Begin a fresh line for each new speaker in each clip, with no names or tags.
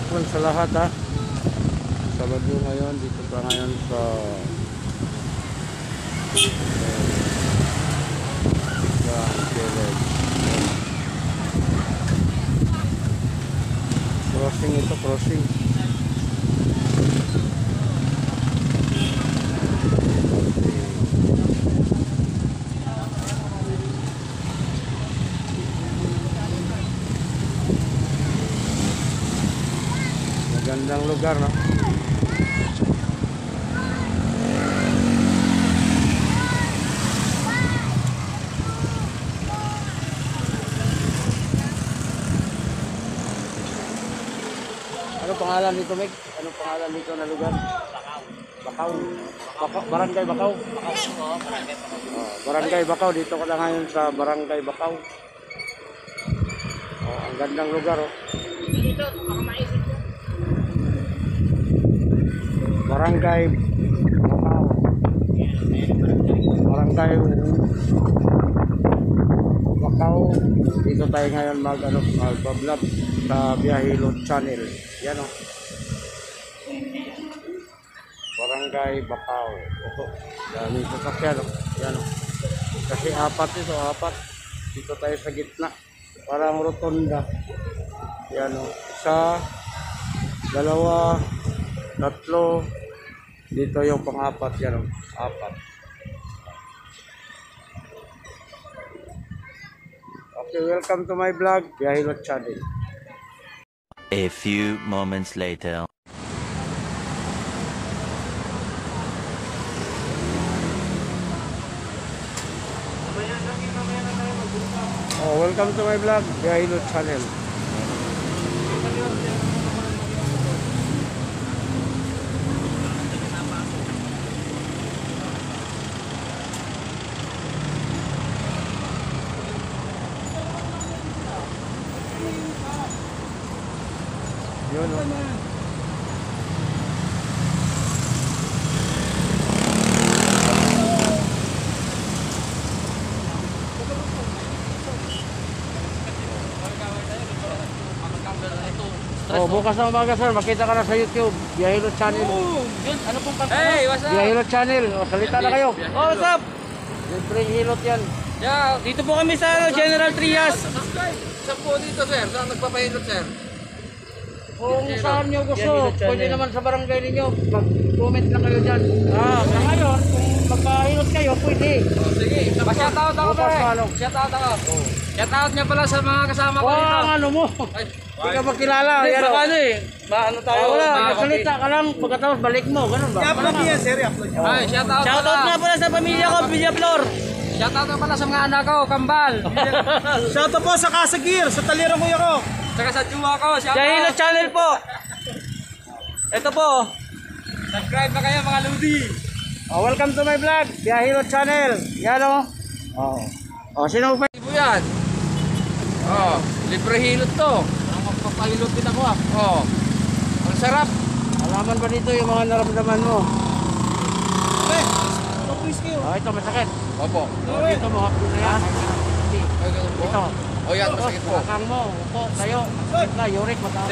Hapon sa lahat ha. Sa Bagyo ngayon, dito pa ngayon sa sa village. Crossing ito, crossing. Magandang lugar, no? Ano pangalan nito, Meg? Ano pangalan nito na lugar? Bakaw. Bakaw. Barangay Bakaw. Oh, Barangay Bakaw. Dito ko na ngayon sa Barangay Bakaw. Oh, ang gandang lugar, oh. Barangay. Barangay Bakaw. Dito tayo ngayon mag ano, mag-vlog sa Biyahilot Channel. Yan o. Barangay Bakaw. Ito. Daming sasakyan o. Yan o. Kasi apat ito, apat. Dito tayo sa gitna. Parang rotonda. Yan o. Isa, dalawa, tatlo. Dito yung pang-apat yan o. Apat. Okay, welcome to my vlog, Biyahilot Channel.
A few moments later.
Oh, welcome to my vlog, Biyahilot Channel. Yun, oh. Oh, bukas na umaga sir, makita ka na sa YouTube, Biyahilot Channel.
Yun, ano pong pang...
Hey, what's up?
Biyahilot Channel, oh, salita na kayo.
Oh, what's up?
Libre hilot yan.
Yeah, dito po kami sa ano, General Trias.
Saan po dito, sir? Saan nagpapahilot, sir?
Kung saan nyo gusto, pwede naman sa barangay ninyo, mag-comment lang kayo dyan. Ah, sa kung magpahilot kayo, pwede.
Oh, sige. Pa-shoutout ako,
Bukas
pre.
na, ano?
Shoutout ako. Shoutout niya pala sa mga kasama ko dito.
ang ano mo.
Ay,
Hindi ka magkilala.
Hindi,
Yan,
baka
oh.
ano eh. Maano tayo.
Ah, wala,
mga
magsalita ka lang, pagkatapos balik mo, ganun ba?
Ay, shoutout
Shoutout
pala.
nga pala sa pamilya ko, Villa Flor.
Shoutout nga pala sa mga anak ko, Kambal.
Shoutout po sa Kasagir, sa talirang kuya ko.
Saka sa juwa ko,
Jahilo
shoutout.
Channel po. Ito po.
Subscribe na kayo, mga ludi.
Oh, welcome to my vlog, Biyahilot Channel. Yan o. Oh. Oh, sino pa?
Ibo yan. Oh, libre hilot to.
Ang magpapahilot din ako ah.
Oh. Ang sarap.
Alaman ba dito yung mga naramdaman mo?
Eh, please kayo.
Oh, ito masakit.
Opo.
Oh, dito mo, hapon na yan.
Po.
Ito.
Oh, yan, masakit po.
Bakang mo, upo, tayo. Masakit na, uric, mataas.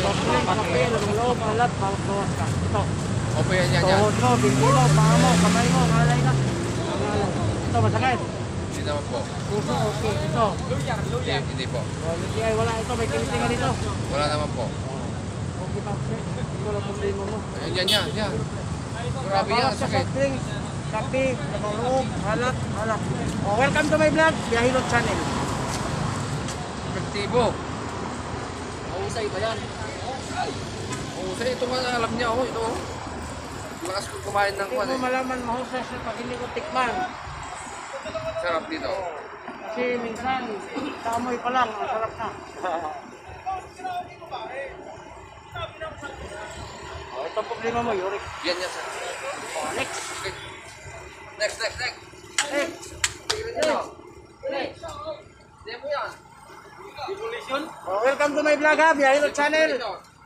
Pagkuling, kapil, ang loob, alat, bawas ka. Ito.
Opo, yan, yan, yan.
Tuhod mo, binti mo, paa mo, kamay mo, ngalay ka. Ito, masakit.
Hindi naman po.
Puso, okay. Ito.
Hindi, hindi po.
Oh, hindi ay wala. Ito, may kinitingan dito.
Wala naman po.
Okay pa. Ito lang problema mo.
Ayan, yan, yan, yan. Grabe yan, sakit.
soft drinks, kape, loob, halat, halat. Oh, welcome to my vlog, Biyahilot Channel.
Epektibo.
Mahusay ba yan?
Sa ito nga alam niya, oh, ito. Lakas ko kumain ng
Hindi
kwan
mo
eh.
malaman mahusay siya pag hindi ko tikman.
Sarap dito.
Kasi minsan, sa amoy pa lang, ang sarap na. oh, ito ang problema mo, Yurik.
Yan yan, sir.
Oh, next.
Okay. Next, next, next.
Next.
Tignan niyo. Next. Demo yan.
Oh, welcome to my vlog ha, Biyahilot Channel.
Ito.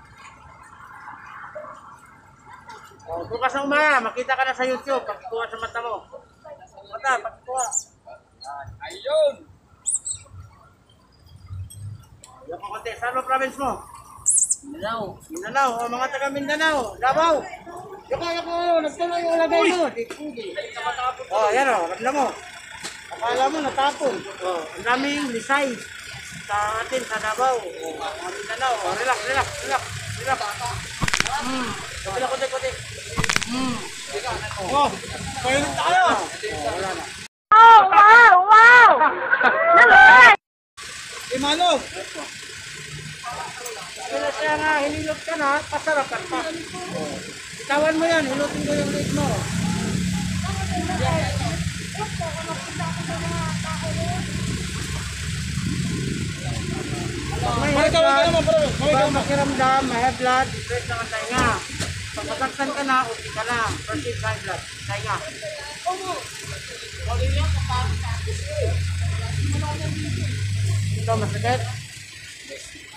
Oh, bukas na umaga, makita ka na sa YouTube, pagkuha sa mata mo. Mata, pagkuha.
Ayun.
Yan po konti. Saan mo province mo?
Mindanao.
Mindanao, oh, mga taga Mindanao, Davao. Yoko, yoko, nagtuloy yung lagay mo. Di pugi. Oh, yan o, ramdam mo. Akala mo natapon. Oh, ang daming lisay sa atin sa Davao. Oh, mga Mindanao. Oh, relax, relax, relax. Relax. Hmm. Kapila kote, kote. Hmm.
Oh, painom tayo.
Oh, wala na.
Imanog.
Kaya siya nga, hinilot ka na, pasarap ka pa. Itawan mo yan, hilutin ko yung leg mo. May
ka
blood,
naman, bro. May naman.
makiramdam, may blood, stress na ang tainga. Pag masaktan ka na, okay ka na. First is high blood, tainga. Ito, masakit?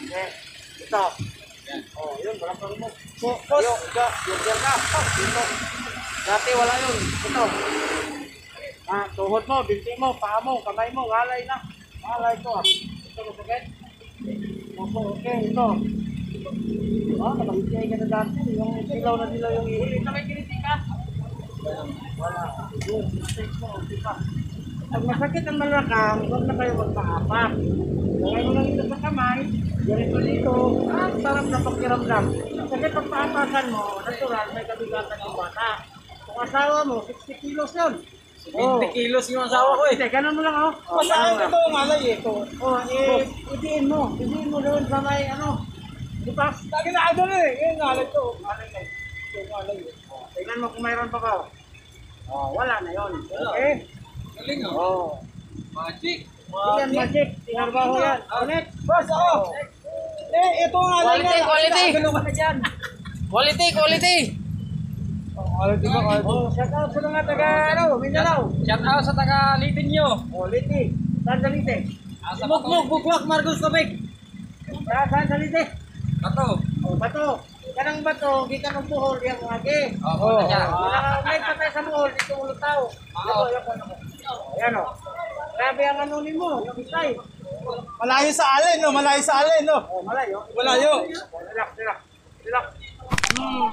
Hindi. Ito. Oh, yun, mo. Po, pos. Yung, yung, yung, yung, Dito. Dati wala yun. Ito. Ah, tuhod mo, binti mo, paa mo, kamay mo, ngalay na. Ngalay ko ah. Ito, masakit? Opo, okay, ito. Ah, nakahintay ka na dati. Yung silaw na dilaw yung ihuli. Na may kinitik ka? Wala. Good, mistake mo, okay pa. Pag masakit ang malakang, huwag na kayo magpaapak. Lagay mo lang ito sa kamay, ganito dito, ah, sarap na pakiramdam. Kasi pag paapakan mo, natural, may kabigatan yung bata. Kung asawa mo, 60 kilos yun.
20 kilos yung asawa ko eh.
Ganun mo lang oh. Oh, lang.
ba umalay eh? Ito.
Oh, eh, idiin mo. Idiin mo doon sa may ano. Butas.
Lagi na ano eh. Yung ngalay ko. Ngalay na eh. Yung ngalay eh.
Tingnan mo kung mayroon pa ba. Oh, wala na yon. Okay?
Galing ah.
Oh.
Magic.
Yan magic. Tinarbaho yan. Ulit.
Boss, ako. Eh, ito ang ngalay
Quality, quality. Quality, quality.
Oh, di ba?
Oh, shout out sa mga taga ano, Mindanao.
Shout out sa taga Litin nyo.
Oh, Liti. Saan sa Liti?
Mugmug, bukwak, Marcos Tubig.
Sa saan sa Liti?
Bato.
Oh, bato. Kanang bato, di ka nang buhol, di ako agi.
Oo, oh,
ka, may patay sa buhol, dito ulutaw. Yako, yako, yako. Oh. Grabe ang ano ni mo, yung isay.
Malayo sa alin, no? Malayo sa alin, no?
Oh, malayo.
Malayo.
Oh, relax, relax. Relax. Hmm.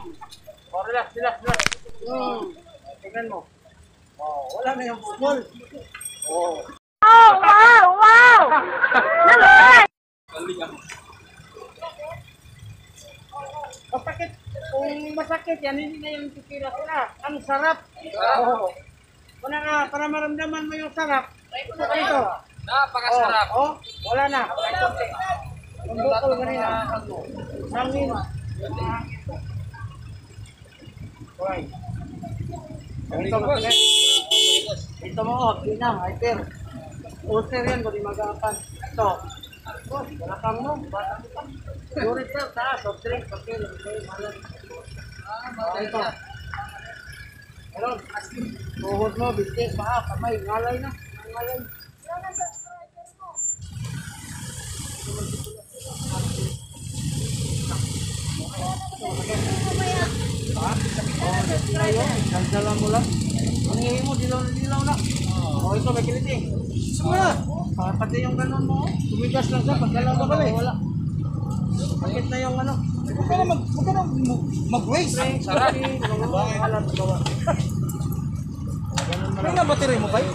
Oh, relax, relax, relax. Hmm. Tingnan mo. Oh, wala na yung bukol. Oh. Masakit. Kung masakit yan, hindi na yung titira sila. Ang sarap. Oo. Wala ka, para maramdaman mo yung sarap. Ito ito.
Napakasarap.
Oh, oh, wala na. Kahit konti. Yung bukol kanina. Hangin. Okay. Ito, masakit. Ito mo, oh, pinang, hyper. Ulcer yan, kung di magapan. Ito. Oh, wala kang mo. Bata mo Yurit sir, taas, soft drink, papel, okay, malam. Ah, ito. Meron, tuhod mo, binti, paa, kamay, ngalay na. Ngalay. Daldala mo lang. Ang hihi mo, dilaw na. Oh, ito, may kiliting. Suma! Ah, pati yung ganun mo. Tumigas lang siya, pagdalaw mo pala. Wala. Bakit na yung ano?
Huwag ka na mag- huwag ka na mag-waste.
Sarap. Wala, bawa.
May na battery mo, bay?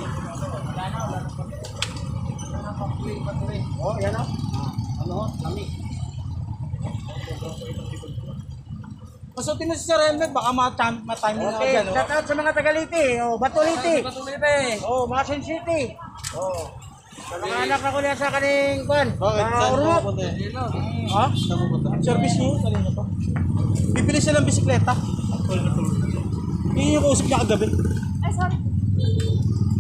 Oh, yan o. Ano, kami.
Pasutin mo si Sir Helmet, baka ma-time na
Okay,
dyan, no?
shout out sa mga tagaliti. Oh, Batuliti.
Batulite.
Oh, Masin City. Oh. Sa mga anak ako niya sa kaning kwan.
Bakit? Saan
urmok.
pupunta? Ha? Ang service niyo, kanina pa. Bibili siya ng bisikleta. Yun yung kausap niya kagabi.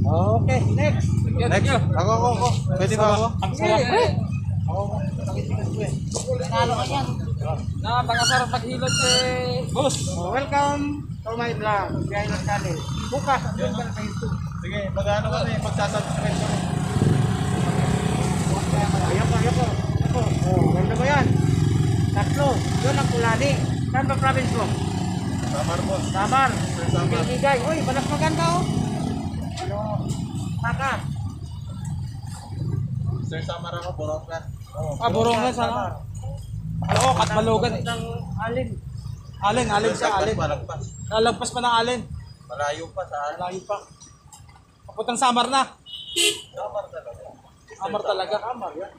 Okay, next.
Next. Ako, ako, ako. Pwede ba ako? Ang sarap.
Napakasarap maghilot eh.
Boss.
Oh, welcome to my vlog. Behind the channel. Bukas, yun ka na sa YouTube.
Sige, mag-ano kami, magsasubscribe kami.
Ba yan? Tatlo. Yun ang kulani. Saan ba province mo?
Samar, boss.
Samar.
Samar.
Bigay. Uy, balas maganda oh. Ano? Takas.
Sir Samar ako, Boroklan.
Oh,
Ah, Borongan,
Samar.
sana. Oo, katbalogan eh.
Ng alin.
Alin, alin siya, alin.
Malagpas.
Nalagpas pa ng alin.
Malayo pa sa
Malayo pa. Papuntang Samar na.
Samar talaga.
Samar talaga.
Tama yan.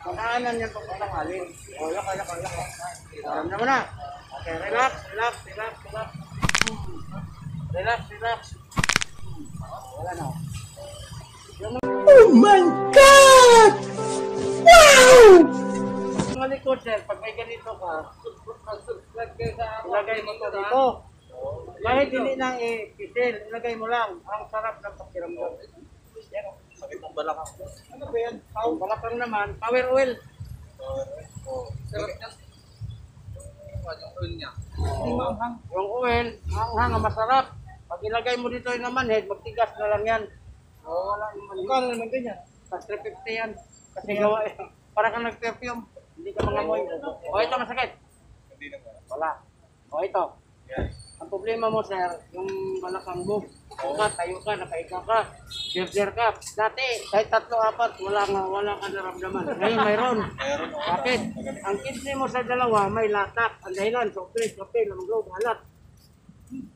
Makaanan yan pag ng alin. O, laka, laka, laka. Alam na mo na. Okay, relax, relax, relax, relax. Relax, relax. Wala na. Mga likod, sir, pag may ganito ka, ilagay mo to dito. Kahit hindi na i-pisil, ilagay mo lang. Ang sarap ng pakiramdam. Yan, oh.
Sakit ng balakang.
Ano ba yan? Ang balakang naman, power oil.
Sarap yan. Yung oil niya.
Yung oil, ang hanga masarap. Pag ilagay mo dito yung naman, head, magtigas na lang yan. O, wala yung mali.
Kano naman ganyan?
Sa 350 yan. Kasi gawa, eh, para kang nag-perfume. Hindi ka mangamoy. O, ito masakit.
Hindi naman.
Wala. O, ito.
Yan.
Ang problema mo, sir, yung balakang Ka, tayo ka, nakaika ka, share ka. Dati, kahit tatlo, apat, wala nga, wala ka naramdaman. Ngayon, mayroon.
Meron.
Bakit? Ang kidney mo sa dalawa, may latak. Ang dahilan, soft drinks, kape, lamang halat.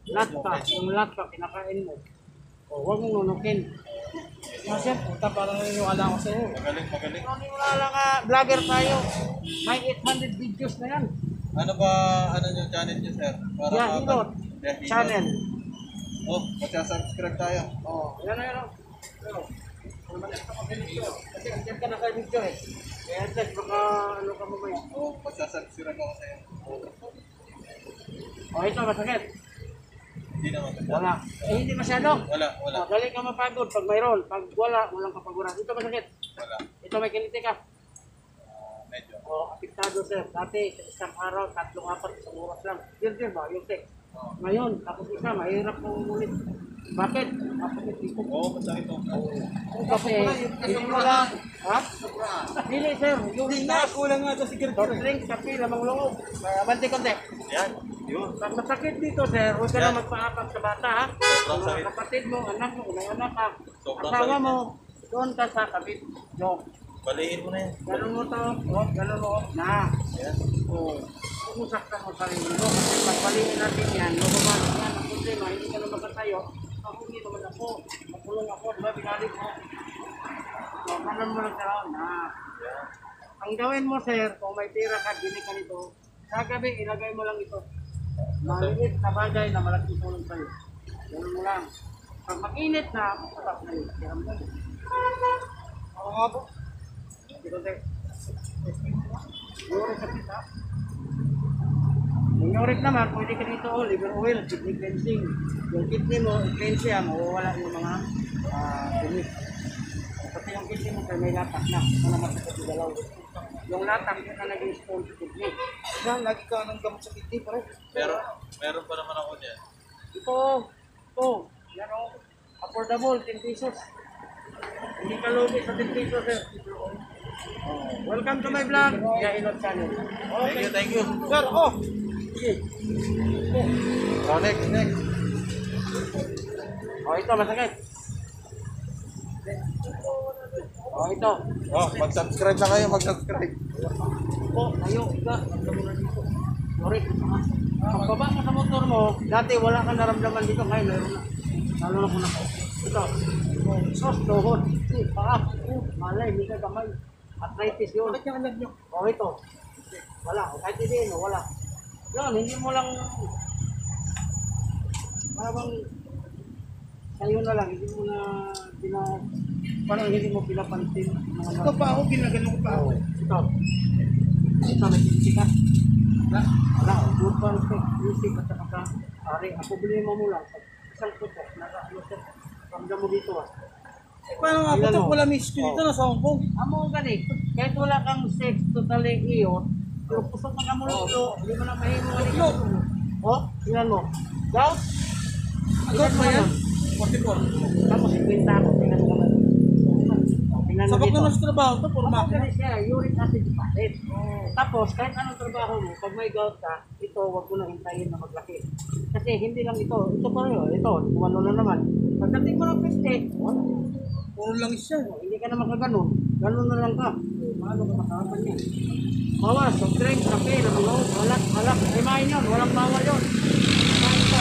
Latka, yung latka, kinakain mo. O, huwag mong nunukin.
Kasi, puta, parang naniniwala ako sa'yo.
Magaling, magaling.
Kung hindi wala lang ka, vlogger tayo. May 800 videos na yan.
Ano ba, ano yung channel niyo, sir? Para. Yeah, Hilot.
Channel.
Oh, magsasubscribe tayo.
O, yan na yan. o. Pero, kung mali ka mag-video, kasi andyan ka na sa video eh. Kaya check, baka ano ka mo ba yan.
Oh, magsasubscribe ako sa'yo.
O, ito, masakit.
Hindi naman.
Wala. Eh, hindi masyado.
Wala, wala.
O, dali ka mapagod pag mayroon. Pag wala, walang kapaguran. Ito masakit.
Wala.
Ito may kiliti ka.
Ah, medyo.
O, apektado sir. Dati, sa isang araw, tatlong apat, isang oras lang. Yun din ba? Yung text. Ngayon, tapos isa, mahirap mong umulit. Bakit? Kapatid dito.
Oo, oh, masakit to.
Kasi, hindi mo lang. Ha? Dili sir. Yung
Hindi nga, kulang nga ito si
soft
Kirkir.
drink, kape, lamang loob. Abanti konti.
Yan. Yun.
Pag masakit dito sir, huwag ka na
Yan.
magpaapak sa bata ha.
Sobrang
kapatid mo, anak mo, may anak ka.
Sobrang
Asawa mo, doon ka sa kabit. Joke.
Baliin mo na yan.
Ganun mo to, oh, ganun mo, na.
Yan.
Oh, umusaktan mo sarili mo. Kasi pag baliin natin yan, lumabas yan. Ang problema, hindi ka na magkatayo. Ako hindi naman ako. Makulong ako, di ba? Binalik mo. Ganun mo lang sa na. Ang gawin mo, sir, kung may tira ka, gini ka nito, sa gabi, ilagay mo lang ito. Maliit na bagay na malaking tulong sa'yo. Ganun mo lang. Pag mag-init na, masarap na yun. Kiram mo.
Oo nga po.
Dito, sir. Yuri sa kita. Yung uric naman, pwede ka dito, oh, liver oil, kidney cleansing. Yung kidney mo, i-cleanse yan, mawawala yung mga ah dumi. Pati yung kidney mo, may latak na, wala masakit yung galaw. Yung latak, yun na naging stone sa kidney.
Yan, lagi ka ng gamot sa kidney, pare.
Pero, meron pa naman ako niyan.
Ito, ito, yan o, affordable, 10 pesos. Hindi ka lugi sa 10 pesos, sir. Oh, welcome to my vlog, Kuya Ilot Channel.
Thank you, thank you.
Sir, oh!
Oh, next, next.
Oh, ito, masakit. Oh, ito.
Oh, mag-subscribe na kayo, mag-subscribe.
Oh, tayo, dito. Sorry. Pagbaba mo sa motor mo, dati wala kang naramdaman dito, ngayon meron na. Lalo na muna ko. Ito. Sos. Si, paa. Malay, hindi ka gamay. Arthritis yun.
Bakit yung alam nyo?
Oh, ito. Wala. Kahit hindi, wala. Yun, hindi mo lang... Parang sa'yo na lang, hindi mo na pina... Parang hindi mo pinapansin.
Ito pa ako, ginagano ko pa ako.
ito. Ito, may sikat. Wala. Wala. Good one stick. Music at saka sa ari. Ang problema mo lang. Isang putok, naka, ano siya, ramdam mo dito ah.
Eh, paano nga ito?
mo?
Wala miss ko dito,
Oh.
nasa Hong Kong.
Amo gani, kahit wala kang sex totally iyo, pero pusok na kamo luto, hindi mo na mahimo ani
Luto.
Oh, tingnan mo. Gout?
Agad ba yan?
44. Tapos 50 ako, tingnan mo naman. Oh, Tingnan mo
Sabag
dito.
na nasa trabaho to, puro makina.
gani siya, uric acid deposit. Tapos, kahit anong trabaho mo, pag may gout ka, ito, wag mo na hintayin na maglaki. Kasi hindi lang ito, ito pa rin, oh, ito, ano na naman. Pagdating mo ng 50, wala.
Puro lang siya.
Oh, hindi ka na makaganon. Ganon na lang ka. Paano ka makakapan yan? Bawas, soft drink, kape, lamulong, walak, walak. Limahin yun, walang bawal yun. Limahin ka.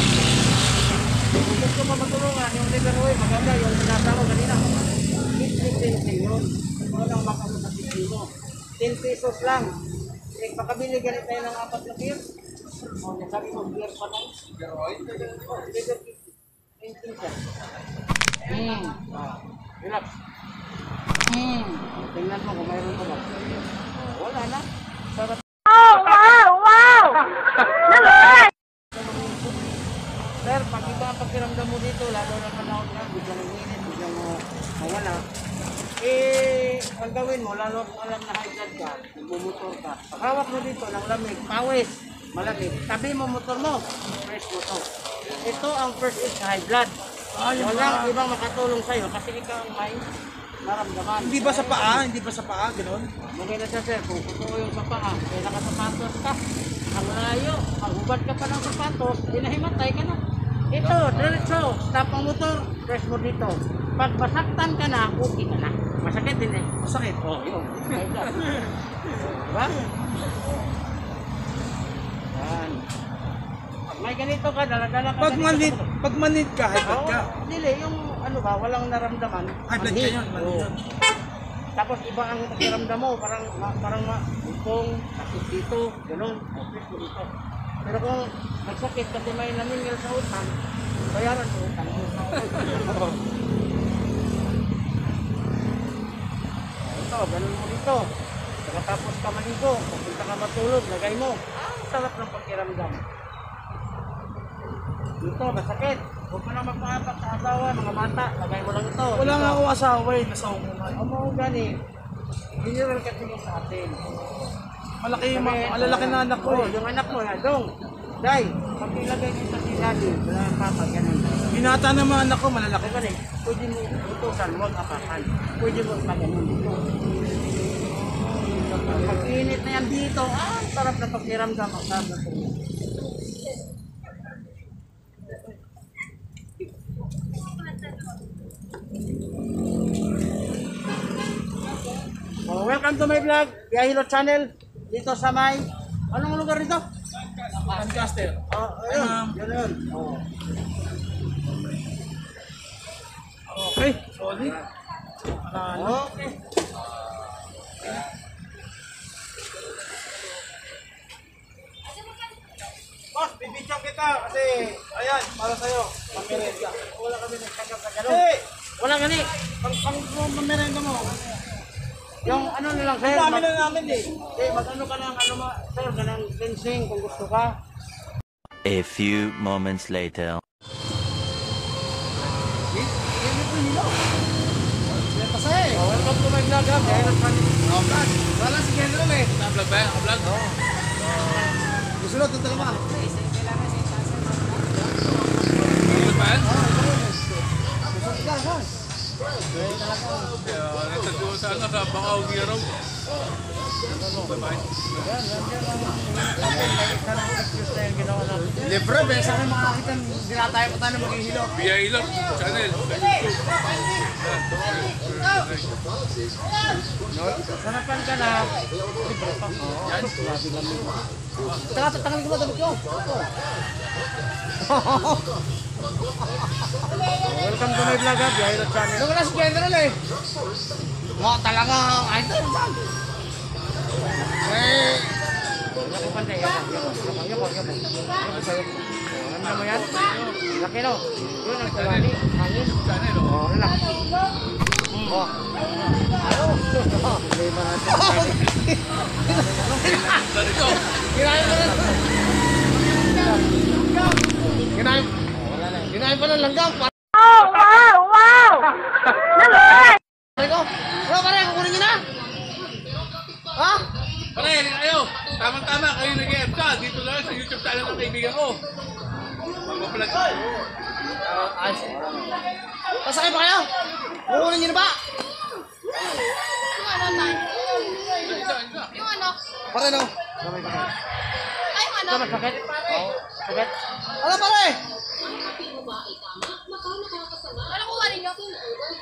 Kung gusto mo matulungan, yung oil, maganda yung sinasama kanina. 50 yun. Walang makano sa pipi mo. 10 pesos lang. Eh, pakabili ganit tayo ng apat na beer. O, nasabi mo, beer pa lang. Beer oil? O, liver 50. 10 pesos. Hmm. Ah, relax. Hmm. Tingnan mo kung mayroon ka ba. Wala na. Sarap. Sir, pag iba ang pakiramdam mo dito, lalo na panahon na, biglang init, biglang mawala. Eh, ang gawin mo, lalo kung alam na high blood ka, nagmumotor ka, pag hawak mo dito ng lamig, pawis, malamig, tabi mo motor mo, fresh mo to. Ito ang first aid high blood. Walang ibang makatulong sa'yo kasi ikaw ang may naramdaman.
Hindi ba sa paa? Hindi ba sa paa? Ganun?
Magay na siya sir, kung totoo yung sa paa, kaya nakasapatos ka, ang layo, pag hubad ka pa ng sapatos, dinahimatay ka na. Ito, diretso, stop ang motor, press mo dito. Pag masaktan ka na, okay ka na. Masakit din eh.
Masakit.
Oh, yun. diba? Yan. Pag may ganito ka, daladala ka.
Pag
ka.
pag manid ka, high
Oo,
ka.
Dili, yung ano ba, walang naramdaman.
High blood ka yun.
Tapos iba ang pakiramdam mo, parang ma, parang ma, itong sakit dito, gano'n, office mo dito. Pero kung nagsakit kasi may naningil sa utang, bayaran mo utang mo. Ito, ganun mo dito. Pagkatapos ka maligo, pupunta ka matulog, lagay mo. Ah, ang sarap ng pakiramdam. Dito, masakit. Huwag mo na magpaapak sa asawa, mga bata, lagay mo lang ito.
Wala nga ako asawa eh. Nasa umuman.
Ang mga gani, general kasi yung sa atin.
Malaki yung mga, malalaki na anak ko
Oo,
eh.
yung anak mo na, dong. Day, pag ilagay sa silali, wala ang papa, ganun.
Binata na mga anak ko, malalaki.
Kaya gani, pwede mo utusan, huwag apakan. Pwede mo maganon dito. Pag init na yan dito, ah, sarap na pakiramdam, ang sarap na. Oh, welcome to my vlog, Yahilo Channel. Dito sa may, anong lugar dito?
Lancaster.
Oh, ayun, yun yun. Oh.
Okay, solid. Ano?
Okay.
Boss, bibidyan kita kasi, ayan, para sa'yo. Pamerenda.
Wala kami nagtanggap na gano'n.
Hey!
Wala gani.
Pang, pang, pang mo.
Yung ano na lang, sir.
Ang dami na namin eh.
eh, mag-ano ka ng ano ma, sir, ganang fencing kung gusto ka.
A few moments later.
Oh, welcome to my vlog, ha. Dahil ang panin.
Wala si General eh. Naka-vlog ba? Naka-vlog? Oo.
Gusto na, tutal mo.
Naka-vlog ba yan? Kaya nagtagpo sa ano sa Bakaw Giraw.
Libre, besa kayo makakita. Dinatayo ko tayo maghihilo.
Via Ilog Channel.
Sarapan ka na. Libre pa. Taka, tatanggalin ko ba damit ko? Welcome to my vlog, ha. Dahil ang channel.
Ano na si General eh? Eh,
yako, yako. Yako sa'yo. Oh, Ano mo yan? Laki no? Yun ang kawali. Hangin.
Channel oh.
Relax. Oh. Ano? Natin.
Dari ko.
kinain na. Kinain. Kinain pa ng langgam. Oh, wow, wow! Pare ko, bro, pare, kukunin niyo na. Ha?
Pare, ayo. Tama-tama kayo nag-e ka. Dito lang sa YouTube channel ng kaibigan ko. Mag-vlog.
Ayos. Pasakay pa kayo? Kukunin niyo na ba?
Yung ano, tay? Yung ano?
Pare, no?
Ay, ano?
Oh, sakit?
Ano, pare?
Ano kuha ninyo?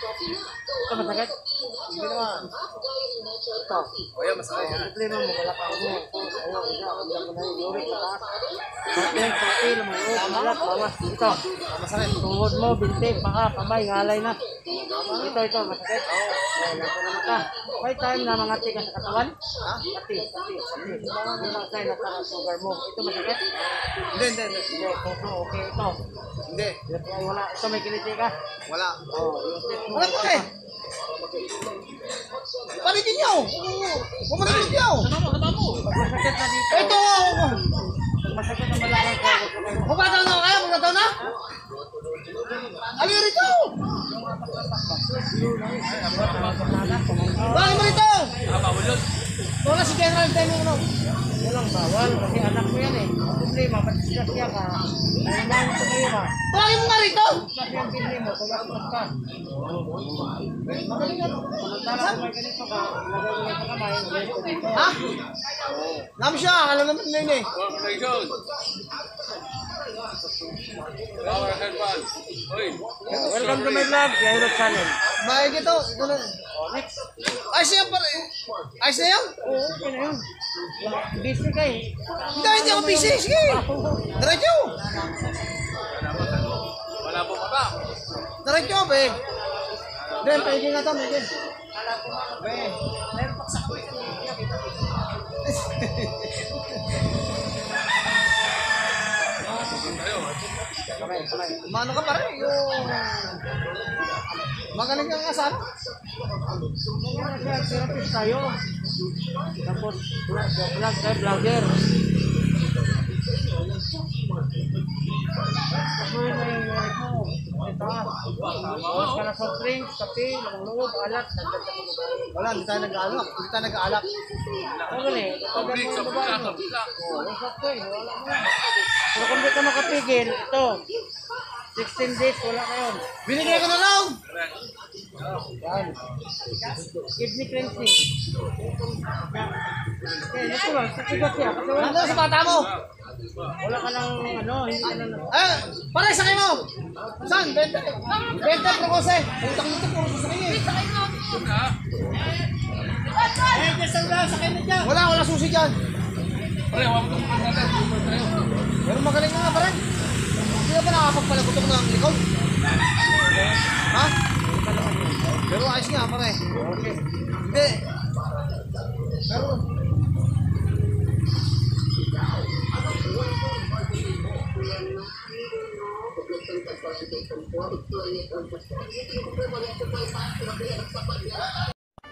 Ito masakit? Hindi naman. Ito.
O yan, masakit yan.
Problema mo, wala pa mo. Ayaw, isa, ulam mo na yung sa taas. Pati, pati, lumayot, malat, bawas. Ito, masakit. Tuhod mo, binti, paka, kamay, ngalay na. Ito, ito, masakit. Ayan, ito naman ka. May time na mga tika sa katawan? Ha? Pati, pati, pati. Yung mga sign na taas sugar mo. Ito masakit?
Hindi, hindi, hindi.
Hindi, ito, okay, ito.
Hindi.
Wala. Ito, may kiliti ka.
Wala.
Oh.
Ano pa eh? Palitin niyo! Huwag mo na palitin niyo!
Masakit na dito.
Ito!
Masakit na malakang ko.
Magkataon na kaya? Magkataon na? Alin rito! Bakit mo rito? Wala si General Demo no?
Walang bawal kasi anak mo yan eh. Problema, ba't siya ka? Naman ito kayo ba?
Bakit mo nga rito?
Kasi ang pinili mo, tugas-tugas ka. Samantala kung may ganito ka, lagay mo lang sa kamay, lagay ko dito.
Ha? Nam siya, alam naman nila yun eh.
Welcome to my vlog, Jairo Channel.
Bakit ito? Ito na. Ay siya pa rin. Ay siya yan?
Oo, okay na yun. Busy ka eh.
Hindi, hindi ako busy. Sige. Diretso.
wala po pa ba?
Diretso, be. Ben, pwede nga ito, pwede. Be. Mano ka pa rin, yung... Magaling ka.
Kaya siya, therapist tayo. Tapos, vlog tayo, vlogger. Ito ah. Tapos ka na soft drinks, kape, loob, mo
Wala, hindi tayo nag-aalak. Hindi tayo nag-aalak.
Ano ni? Pagkat
Big
mo
sa
ba?
bigla, sa bigla.
Oo, soft drink, wala mo. Pero kung di ka makapigil, ito. 16 days, wala ka yun.
Binigay ko na lang.
Kidney cleansing. Okay, ito lang. Sakigat siya. Kasi wala,
Nandun sa bata mo.
wala ka ng ano, hindi ka na...
Eh, pare, sakay mo. Saan? Bente. Bente, prokose. Utang nito, puro sasakay eh.
Sakay mo.
Eh, just lang, sakay na dyan.
Wala, wala susi dyan.
Pre, huwag mo.
Pero magaling nga, pare. Hindi ka pa nakapagpalagutok ng likod? Ha? Pero ayos nga, pare.
Okay.
Hindi. Pero...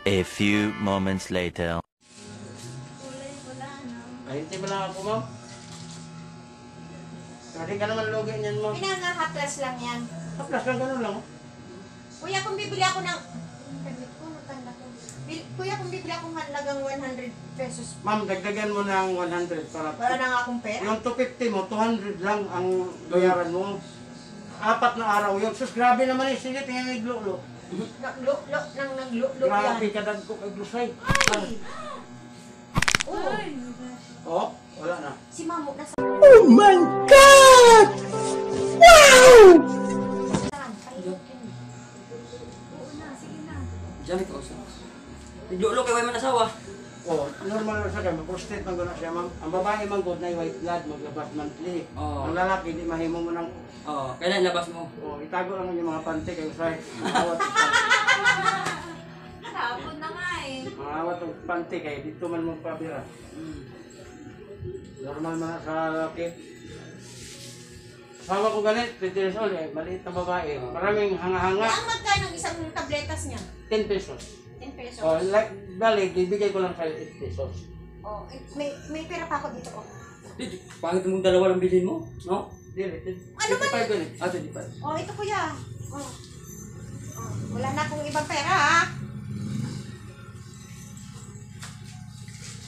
A few moments later.
Ay, hindi mo lang ako, ma'am. Hindi ka naman logi niyan, ma'am.
Pinangakaplas lang yan.
Tapos lang, ganun lang. Oh.
Kuya, kung bibili ako ng... Bil- Kuya, kung bibili akong halagang 100 pesos,
Ma'am, dagdagan mo ng 100 para...
wala na nga akong pera.
Yung 250 mo, 200 lang ang bayaran mo. Apat na araw yun. Sus, grabe naman eh. Sige, tingnan yung glulo.
Naglo, lo, nang naglo, lo
Grabe
yan.
ka ko kay Glusay.
Ay! Oo,
Oh, wala na.
si Mamo nasa...
Diyan ko sa. Naglulo kay way man asawa.
Oh, normal lang sa kanya. Prostate man guna siya, ma'am. Ang babae man good na yung white blood, maglabas monthly.
Oo.
Ang lalaki, di mahimo mo ng...
Oh, kailan labas mo?
Oh, itago lang yung mga pante kay. Awat.
Tapon na nga eh.
Mga ng pante kay dito man mo pabira. Normal man sa lalaki. Sawa ko ganit, 20 years old eh, maliit na babae. Maraming hanga-hanga,
Ang magkano ng isang tabletas niya?
10 pesos.
10 pesos.
Oh, like, bali, bibigay ko lang sa'yo 8 pesos.
Oh, eh, may, may pera pa ako dito. Oh.
Di, pangit mong dalawa lang bilhin mo, no?
Dili,
Ano ba
25 ganit.
Ah, 25.
oh, ito kuya. Oh. oh. Wala na akong ibang pera ha.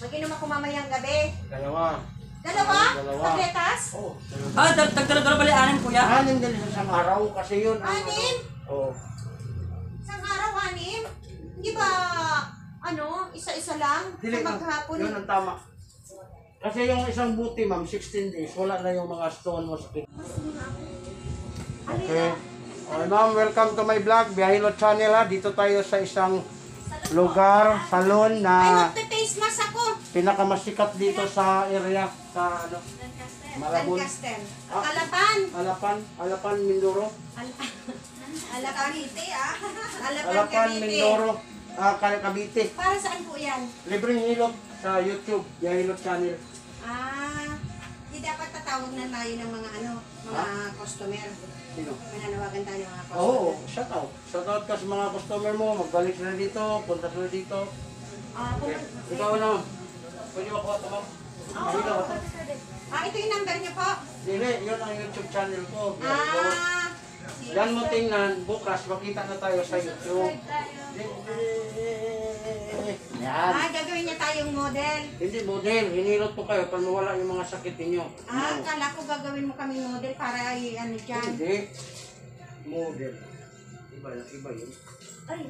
Mag-inom ako mamayang gabi.
Dalawa.
Dalawa?
Dalawa.
Tabletas?
Oh,
Ah, tag tagdala-dala pala anin, kuya.
Anim din sa isang araw kasi yun. ang-
Anim?
Oh.
Isang araw, anim? Hindi ba, ano, isa-isa lang?
Dili
maghapon?
yun ang tama. Kasi yung isang buti, ma'am, 16 days, wala na yung mga stone mo sa kidney. Okay. Okay, ma'am, welcome to my vlog, Biyahilo Channel ha. Dito tayo sa isang lugar, salon
Ay,
na
magpe-face mask ako.
Pinakamasikat dito sa area sa ano, Malabon.
Lancaster.
Ah.
Alapan.
Alapan, Alapan, Mindoro.
Alapan. Alapan. ah. Alapan,
Alapan,
Cavite.
Mindoro, ah, Cavite.
Para saan po yan?
Libreng hilot sa YouTube, Biyahilo Channel.
Ah, di dapat tatawag na tayo ng mga ano, mga customer.
Sino?
Mananawagan tayo ng mga customer.
Oo, shout out. Shout out ka sa mga customer mo, magbalik sila dito, punta sila dito.
Ah,
Okay. Ikaw na, mo ako ito, ma'am. Mahila ito?
Ah, ito yung number niyo po?
Hindi, yun ang YouTube channel ko.
Ah,
Yan mo tingnan, bukas makita na tayo sa YouTube. Yan.
ah, gagawin niya tayong model.
Hindi model, hinilot ko kayo para mawala yung mga sakit ninyo.
Ah, kala ko gagawin mo kami model para ay ano dyan.
Hindi. Model. Iba iba yun.
Ay,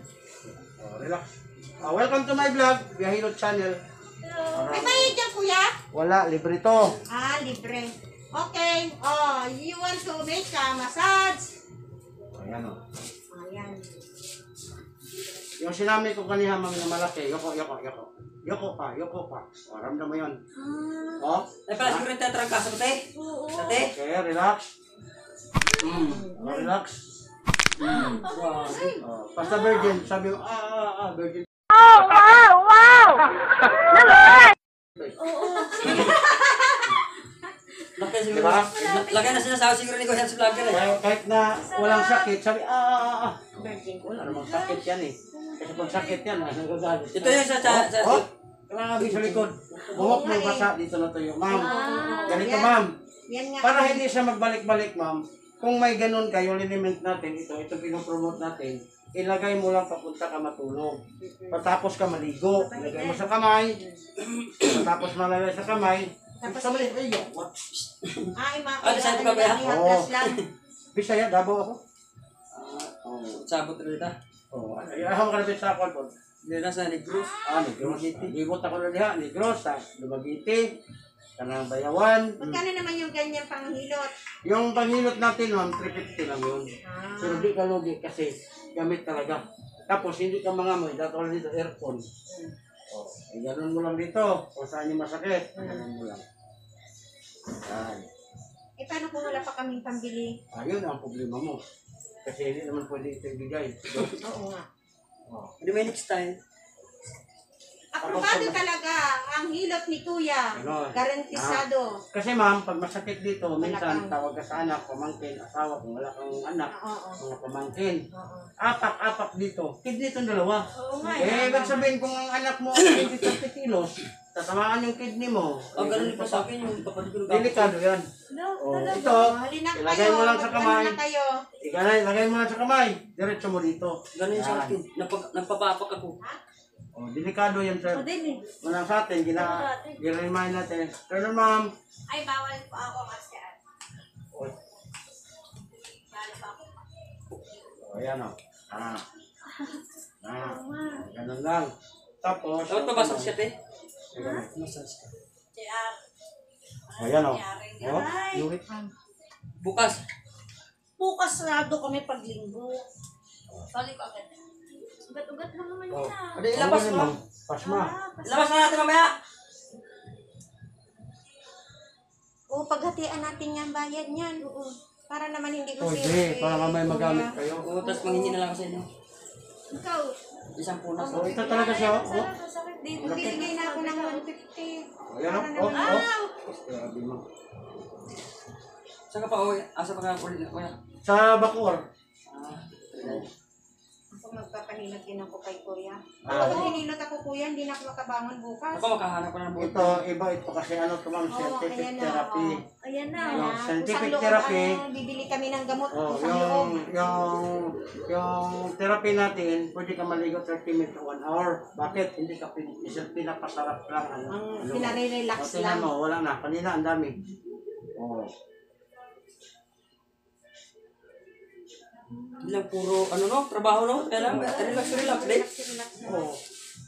Oh, relax. Ah, welcome to my vlog, Biyahilot Channel.
May bayad dyan kuya?
Wala, libre to.
Ah, libre. Okay. Oh, you want to make a massage?
Ayan o.
Ayan.
Yung sinami ko kanina, ma'am, na malaki, yoko, yoko, yoko. Yoko pa, yoko pa. O, ramdam mo yun. Oh,
Ay pala siguro yung tatrangkaso ko, te. Sa te.
okay, relax. Mm, oh, relax.
Grabe.
Oh, basta virgin, sabi mo, ah, ah, ah, virgin.
Laki siguro.
Diba?
La- Laki na sinasabi siguro ni Kuya sa vlogger eh.
Kahit na walang sakit, sabi, ah, ah, ah, ah. Virgin, wala namang sakit yan eh. Kasi pag sakit yan, ah, nagagalit.
Ito yung sa... sa, sa
Oh, kailangan sa likod. Buhok mo basa, dito na tuyo. Ma'am, ganito ma'am. Para hindi siya magbalik-balik, ma'am. Kung may ganun kayo, liniment natin ito, ito pinopromote natin, ilagay mo lang papunta ka matulog. Patapos ka maligo, ilagay mo sa kamay, patapos malagay sa kamay,
Tapos-
sa mali, ay, what?
Ay, mga
Ah, design pa ba yan?
Ihagdas lang.
Bisaya, Davao ako.
Oh, sabot na dito.
Oh, ay, aham ka na sa ako po.
Hindi na sa Negros.
Ah, Negros. Libot ako na diha, Negros, sa Lumagiti, kanang Bayawan.
Magkano naman yung ganyan panghilot?
Yung panghilot natin, ma'am, 350 lang yun.
Ah.
Pero di ka lugi kasi gamit talaga. Tapos hindi ka mangamoy, lang dito aircon. Oh, ay ganun mo lang dito. Kung saan yung masakit, ganun mo lang. Yan.
Eh, paano kung wala pa kaming pambili?
Ayun ang problema mo. Kasi hindi naman pwede ito ibigay.
Oo nga.
Oh.
Hindi may next time.
Aprobado talaga ang hilot ni Kuya.
Ganon.
Garantisado.
Kasi ma'am, pag masakit dito, minsan
Malakang.
tawag ka sa anak, pamangkin, asawa, kung wala kang anak,
Ah, Oo.
mga pamangkin.
Oo.
Apak-apak dito. Kidney itong dalawa.
Oo nga.
Eh, ibig sabihin kung ang anak mo ay 30 kilos, tatamaan yung kidney mo.
Oh, ganun din pa sa akin yung kapatid ko. ng
Delikado yan.
No,
Oh, ito,
Halina
ilagay
kayo.
mo lang sa kamay.
na kayo.
Ikanay, lagay mo lang sa kamay. Diretso mo dito.
Ganun yung sa
Yan.
akin. Napag, nagpapapak ako.
Oh, delikado yan, sir.
O, din eh.
Walang sa atin, gina, gina-remind natin. Pero ma'am,
Ay, bawal po ako kasi.
oh, oh, ayan o. Ah. Ah. Ganun lang. Tapos,
Dapat pabasok siya, te.
Massage ka. Oh, ayan o. Oh, yurik.
Bukas.
Bukas sarado kami pag linggo. Sali ko agad. Ugat-ugat lang naman
Oh.
yun ah.
Hindi, ilabas mo.
Pasma.
Ilabas na natin mamaya.
Oo, paghatian natin yung bayad niyan. Oo. Para naman hindi ko
Pwede, para mamaya magamit kayo.
Oo, tapos manghingi na lang ako sa inyo.
Ikaw,
Isang punas.
Oh, ito talaga siya. Oh.
dito bibigay na ako ng 150.
Oh, Ayan o. Oh, oh. Grabe mo.
Saan ka pa uwi? Asa pa ka kuya?
Sa Bacoor.
Ah,
Ako magpapahinat din ako kay Kuya.
Ah.
Pag hinilot ako Kuya, hindi na ako makabangon bukas.
ako makahanap ko ng buhay.
Ito, iba ito kasi ano ito ma'am, scientific
ayan na.
therapy.
oo. Ayan na.
Yung
Kung
scientific
loob,
therapy,
ano, bibili kami ng gamot
Oh,
loob.
yung, yung, yung therapy natin, pwede ka maligo 30 minutes to 1 hour. Bakit? Hindi ka pin- isa pinapasarap lang. Ano,
Ang
ano.
pinare-relax
O, tingnan
lang.
mo, wala na. Kanina, ang dami. Oh.
Hindi lang puro, ano no, trabaho no. Kaya lang, relax, relax, din.
Oh.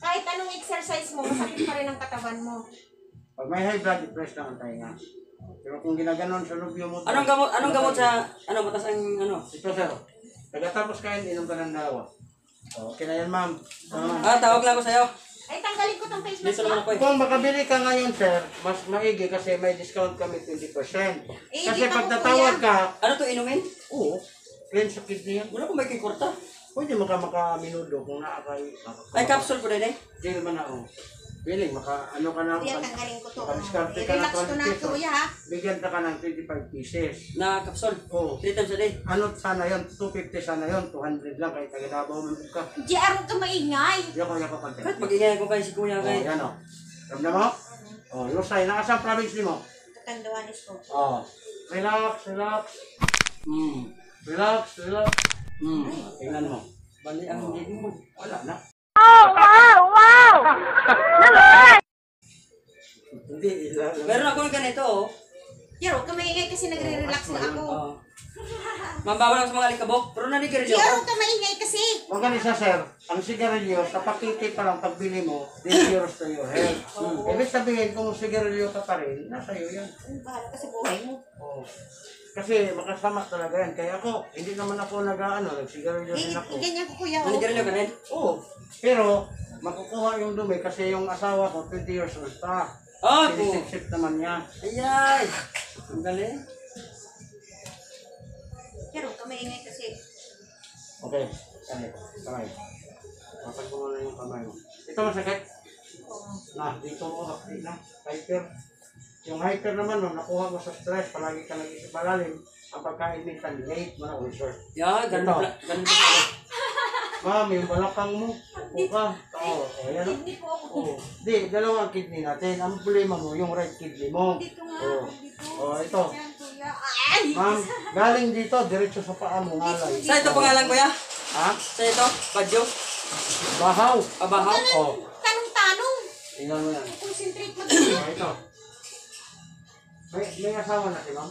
Kahit anong exercise mo, masakit pa rin ang katawan mo.
Pag may high blood, i-press lang ang tainga. Pero kung ginaganon sa lubyo mo...
Anong gamot, anong gamot sa, ano, batas ang, ano?
Ito, sir. Pagkatapos kain, inom ka ng dalawa. Okay na yan, ma'am. Ah.
Ah, tawag lang ako sa'yo.
Ay, tanggalin ko tong face mask
naman
ko.
ako eh.
Kung makabili ka ngayon, sir, mas maigi kasi may discount kami 20%.
Eh,
Kasi pag
ko,
natawag ka,
Ano to inumin?
oo, clean sa kidney yan.
Wala ko may kikurta.
Pwede mo ka makaminudo kung naakay.
Ay, capsule ko din eh.
Jail man ako. Piling, maka, ano ka na,
Kuya,
maka-
tanggalin ko to.
Makabiskarte ka na
I-relax ko
20
na,
pesos.
kuya, ha?
Bigyan ka ka ng 25 pieces.
Na capsule.
Oo.
3 times a day.
Ano sana yon 250 sana yon 200 lang kahit tagadabaw mo ka.
JR, huwag ka maingay.
Yako, yako, konti.
Kahit mag-ingay ko kay si kuya
Oh,
kay.
yan o. Ramdam mo? Oh, Lusay, nakasang province ni mo?
Katanduanis ko.
Oh. Relax, relax. Hmm. Relax, relax. Hmm. Tingnan mo.
Bali ang hindi mo.
Wala na. Hindi, ilan.
Meron ako ng ganito oh.
JR, huwag ka maingay kasi nagre-relax na ako.
Oh. Mambawal ako sa mga alikabok. Pero nanigarilyo ako.
huwag ka maingay kasi.
Huwag ganisa, sir. Ang sigarilyo, sa pakiti pa lang pagbili mo, dangerous to your health. Hmm. Ibig sabihin, kung sigarilyo ka pa rin, nasa iyo yan.
Ang bahala ka sa buhay mo.
Oh. Kasi makasama talaga yan. Kaya ako, hindi naman ako nag-ano, nagsigarilyo
Eh,
din ako.
ganyan ko, kuya. oh.
Nanigarilyo ka rin?
Oo. Pero, makukuha yung dumi kasi yung asawa ko, 20 years old pa.
Oh, po.
Sinisip naman niya.
Ayay. Ang galing.
JR, huwag ka maingay kasi.
Okay. Kaya, kamay. Kapag ko muna yung kamay mo. Ito masakit. Na, dito ko hapdi na. Hyper. Yung hyper naman, no, nakuha mo sa stress, palagi ka nag-isip malalim. Ang pagkain minsan, late mo na ulcer.
Yeah, ganun pala. Ganun pala.
Ma'am, yung balakang mo. Upo ka. Oo, oh, ayan.
Hindi po ako.
Oo. Di, dalawa ang kidney natin. Ang problema mo, yung right kidney mo.
Dito nga.
Oo.
Dito.
Oh, ito. Ma'am, galing dito, diretso sa paa mo, ngalay.
Sa ito pangalan kuya?
Ha?
Sa ito? Badyo?
Bahaw.
Abahaw?
Oh,
Tanong-tanong.
tingnan mo yan.
Concentrate mo.
Oh, ito. May, may asawa na si ma'am?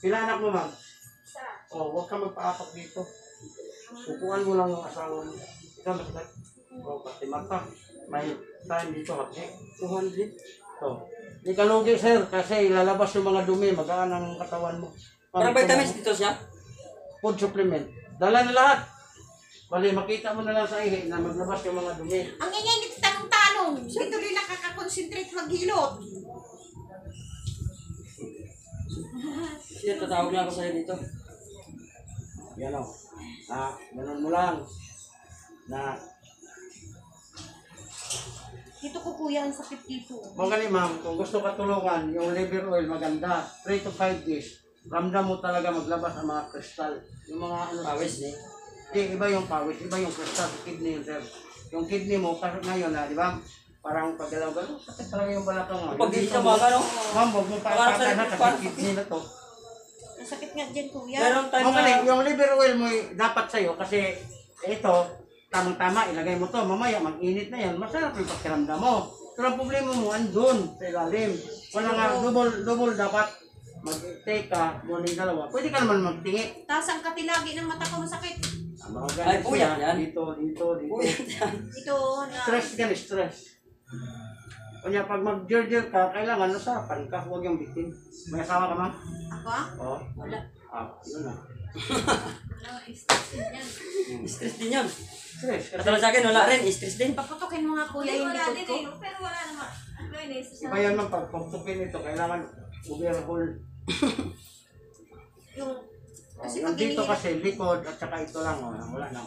Pila anak mo, ma'am? Oh, huwag ka magpaapak dito. Upuan mo lang yung asawa mo. Ito, masakit. Oh, pati mata. May time dito, hapdi.
200.
So, di ka lugi, sir, kasi lalabas yung mga dumi, magaan ang katawan mo.
Parang vitamins dito siya?
Food supplement. Dala na lahat. Bali, makita mo na lang sa ihi na maglabas yung mga dumi.
Ang ingay nito tanong-tanong. Dito rin nakaka-concentrate maghilot.
Siya, tatawag na ako sa'yo dito.
Yan o. Na, ganun mo lang. Na,
Dito ko kuya ang sakit dito.
magaling ma'am, kung gusto ka tulungan, yung liver oil maganda. 3 to 5 days. Ramdam mo talaga maglabas ang mga kristal. Yung mga ano,
Pawis ni.
Di, iba yung pawis, iba yung kristal sa kidney sir. Yung kidney mo, kasi ngayon na, di ba? Parang paggalaw-galaw, sakit talaga yung balakang mo.
Pag
Yung
sa mga ano,
Ma'am, huwag mo pa
Parang
ipatay na
sa-
kasi kidney na to.
Ang sakit nga dyan kuya.
meron time
Magaling,
na...
yung liver oil mo eh, dapat sa'yo kasi ito, tamang-tama, ilagay mo to, mamaya mag-init na yan, masarap yung pakiramdam mo. Pero ang problema mo, andun sa ilalim. Wala nga, double, double dapat mag-take ka, morning dalawa. Pwede ka naman magtingi.
Tapos ang katilagi ng mata ko masakit.
Ang mga
Ay, puyat yan.
Dito, dito, dito.
Uy, yan.
Ito na.
Stress yan, stress. Kanya pag mag-jerjer ka, kailangan nasapan ka, huwag yung bitin. May asawa ka ma'am?
Ako?
Oo.
Wala.
Ah, yun na.
Wala, stress din yan.
Stress din yun.
Stress.
Katulad sa akin, wala rin. Stress din.
Paputokin mo nga kuya yung likod ko.
Pero wala naman.
Iba yan man pag pagtukin ito, kailangan overhaul.
Yung,
Oh,
kasi
yung
pag
dito
ginihirap,
kasi likod at saka ito lang, oh, wala na.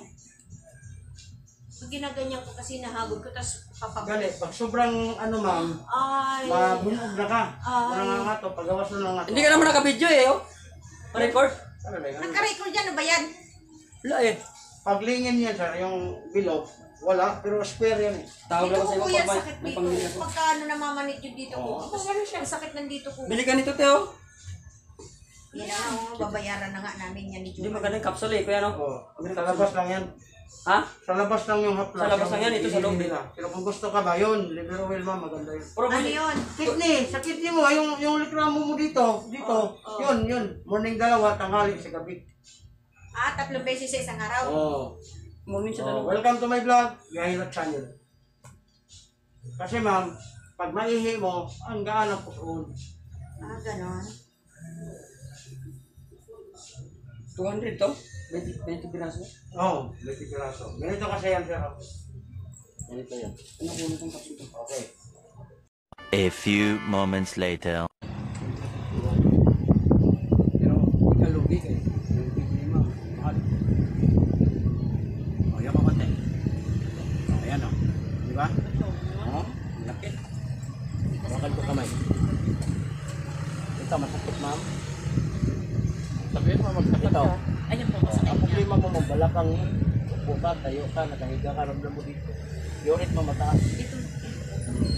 pag ginaganyan ko kasi nahagod ko, tapos papag...
Gali, pag sobrang ano ma'am,
Ay.
mabunog na ka.
Ay.
Wala nga nga to, pagawas na nga to.
Hindi ka naman nakabidyo eh, oh. Ma-record?
Ano ba yan?
Naka-record yan, ano ba yan?
Wala eh.
Paglingin yan sir, yung bilog, wala, pero square yan eh.
Tawag
Dito
ako sa
ko
iyo
kuya,
pag
sakit
may
dito.
pamilya ko.
Pagka ano namamanit yung dito ko.
Oo.
Ang sakit nandito ko.
Bili ka nito, Teo.
Yan na, oh, babayaran na nga namin yan ni
Hindi
Juma.
maganda yung capsule eh, kuya no?
Oh, sa labas lang yan.
Ha?
Sa labas lang yung haplas.
Sa labas lang yan, ito sa loob.
nila. Pero kung gusto ka ba, yun, liver oil ma'am, maganda yun.
Pero
Ano yun?
Kidney, sa kidney mo, yung, yung likramo mo dito, dito,
Oh, oh.
yun, yun. Morning dalawa, tanghali sa gabi.
Ah, tatlong beses sa isang araw.
Oh.
Morning siya
Oh,
dalawa.
welcome to my vlog, Gahirap Channel. Kasi ma'am, pag maihi mo, ang gaan ang pusoon.
Ah, ganon.
200 to? 20, 20 piraso?
Oo, oh, 20 piraso. Ganito kasi yan, sir. Ganito yan.
Ano kunin kong kapsito?
Okay.
A few moments later.
Pero hindi ka lugi eh. Yung bibili mo, mahal. O, yan kapatid. O, ayan o. Di ba? O, ang laki. Bakal ko kamay. Ito, masakit ma'am.
Sabihin mo, magsapat
Ito.
ka.
Ayun po,
Ang problema mo, ma'am, balakang upo ka, tayo ka, nakahiga ka, ramdam mo dito. Urit mo mataas.
Ito.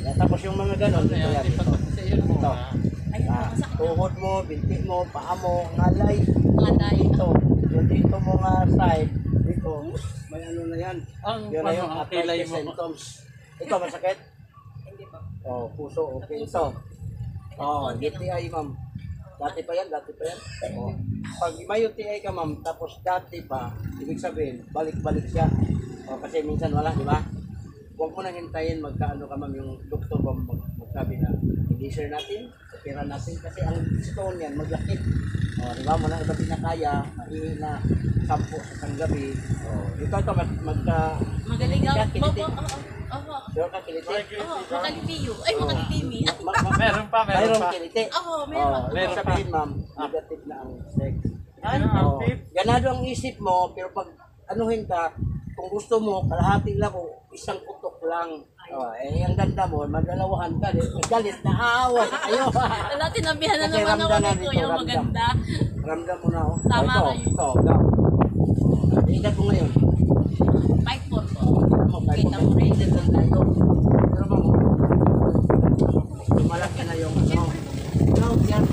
Yan, tapos yung mga ganon, ito yan, ito.
Sa iyo mo.
Ito.
Ayun po,
Ah,
masakit.
tuhod mo, binti mo, paa mo, ngalay.
Dahil.
Dito, yung dito mo nga side, dito, may ano na yan.
Ang
Yun na yung arthritis
mo.
symptoms. Ito, masakit?
Hindi po.
Oh, puso, okay. Ito. Oh, UTI, ma'am. Dati pa yan, dati pa yan. Oh. Pag may UTI ka, ma'am, tapos dati pa, ibig sabihin, balik-balik siya. Oh, kasi minsan wala, di ba? Huwag mo nang hintayin magkaano ka, ma'am, yung doktor ba mag magsabi na hindi sir natin, opera natin, kasi ang stone yan, maglaki. Oh, di ba? Mo na iba na kaya, mahihi na sampo sa isang gabi. Oh, ikaw ito, mag, magka...
Magaling ako.
Kiliti.
Opo, oo. Oo.
Sure ka, kiliti?
Oo, makalitiyo. Ay, makalitimi.
Ma- ma-
Meron pa, meron pa.
kiliti.
Oo,
Oh,
meron.
meron sabihin ma'am, negative na ang sex. Oh,
active.
ganado ang isip mo, pero pag anuhin ka, kung gusto mo, kalahati lang o isang putok lang. Oh, eh, ang ganda mo, magdalawahan ka, galit na awa na kayo.
Wala, tinabihan na
Kasi
naman ako
ramdam na
ni
dito,
Kuya
ramdam.
maganda.
Ramdam mo na oh.
Tama
ito,
kayo.
ito, go. Edad mo ngayon.
5 po.
Ano mo, kahit
Kita
mo
rin.
edad lang tayo. Pero ma'am, malaki na yung ano. Ano, yan.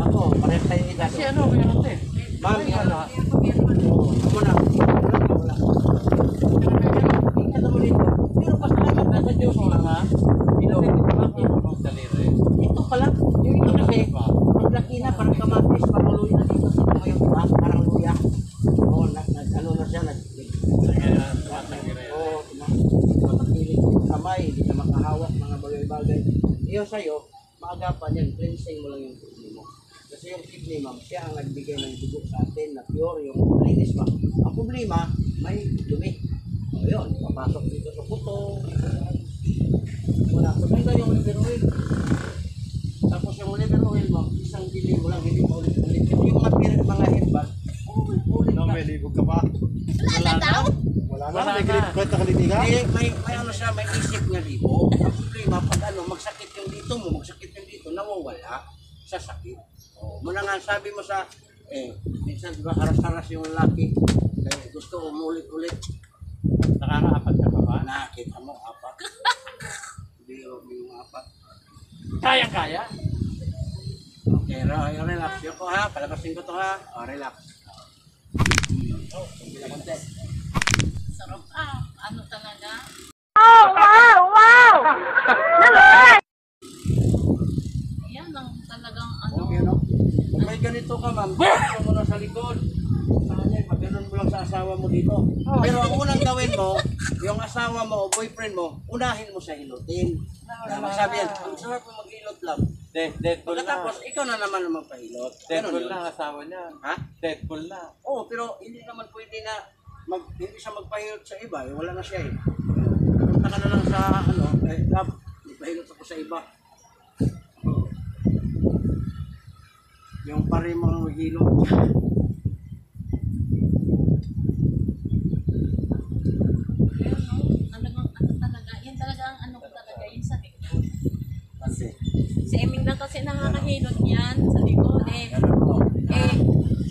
Ako, pareho tayo edad.
Kasi ano, meron din.
Ma'am, yan. Oo, Amo na. Wala ka, wala. Tingnan mo dito. Pero pas talaga nasa Diyos mo lang ha. Ilaw.
Daliri.
Ito pala. Yung ito kasi, maglaki na, parang kamatis, parang luya na dito. Ito mo yung diba? Parang luya. Oo, nag, nag, ano na siya, nag, Oo, na, makakilig yung kamay, hindi ka makahawak mga bagay-bagay. Iyo sa'yo, maagapan yan, cleansing mo lang yung kidney mo. Kasi yung kidney, ma'am, siya ang nagbigay ng dugo sa atin na pure, yung linis pa. Ang problema, may dumi. O yun, papasok dito sa puto. Wala, kumenda yung liver oil. Tapos yung liver oil, ma'am, isang bili mo lang, hindi mo ulit-ulit. Yung mga, pir- mga headbag, ulit-ulit
Ano,
ka.
may libog ka pa?
Wala na daw.
Wala na, may kilid kwenta kaliti ka?
May, may, may ano siya, may isip nga dito. Ang problema, pag ano, magsakit yung dito mo, magsakit yung dito, nawawala sa sakit. Oh, muna nga sabi mo sa, eh, minsan di ba haras-haras yung lalaki, eh, gusto umulit-ulit.
Nakakaapat ka pa ba?
Nakakita mo, apat. Hindi yung yung apat.
Kaya-kaya.
Okay, re- relax yun ko ha, palabasin ko to ha. Oh, relax. Oh, konti.
Sarap ah. Ano talaga? Yan ang talagang ano.
Okay, no? Kung may ganito ka, ma'am, gusto mo na sa likod. Sana, pagganon mo lang sa asawa mo dito. Pero ang unang gawin mo, yung asawa mo o boyfriend mo, unahin mo sa hilutin. Sabi yan, ang sarap mo mag-hilot lang.
Dead, Deadpool na.
Pagkatapos, ikaw na naman ang magpahilot. Ganun
Deadpool na asawa niya.
Ha?
Deadpool na.
Oo, pero hindi naman pwede na mag, hindi siya magpahilot sa iba. Eh, wala na siya eh. Punta ka na lang sa ano, eh, love, magpahilot ako sa iba. Oo. Yung pare mo ang maghilot.
Pero no, talagang ano talaga. Yan talaga ang ano ko talaga. Yung sa likod.
Kasi,
Si Eming lang kasi nakakahilot yan sa likod. Eh, eh,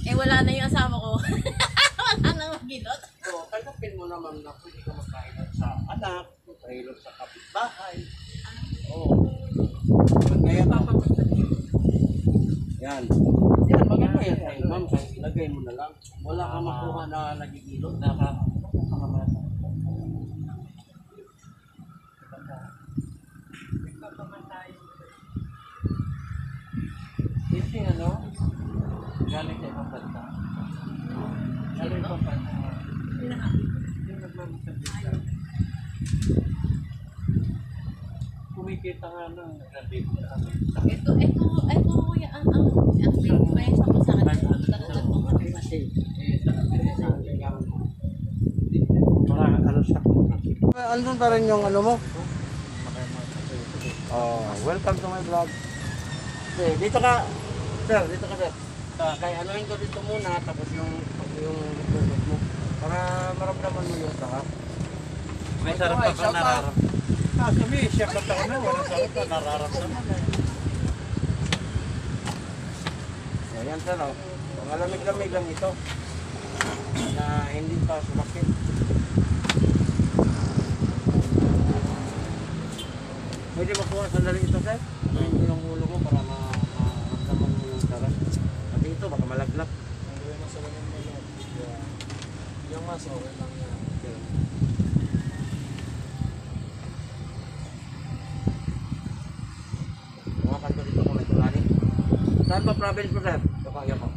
eh wala na yung asawa ko. wala na maghilot.
So, tanggapin mo naman na pwede ka magpahilot sa anak, magpahilot sa kapitbahay. Oo. Kaya Yan. Yan, maganda yan. Ma'am, lagay mo na lang. Wala kang makuha na nagigilot.
Naka, Hindi ano, galing sa ibang bansa. Galing sa ibang bansa. Yung nagmamasabi Kumikita nga nung nandito sa amin.
Ito, ito Ay, kung kuya, ang ang ang difference ako sa akin, talagang mga
Kasi, mga ano sa Andun pa rin yung ano mo? Oh, welcome to my vlog. Okay, dito ka. Sir, dito ka sir. Uh, kaya anuhin ko dito muna tapos yung yung tubig mo para maramdaman mo yung sarap.
May sarap pa kang nararamdaman. Ah, kami, siya ka taon na, walang sarap na nararamdaman.
Ayan sir, oh. Mga lamig-lamig lang ito. Na hindi pa sumakit. Pwede makuha sandali ito sir. Anuhin ko yung ulo mo para ma maramdaman mo yung sarap. Pati ito, baka malaglag.
Yung mas okay lang yan.
Mga kanto dito kung may kulani. Saan ba province mo, sir? Kapagya ko.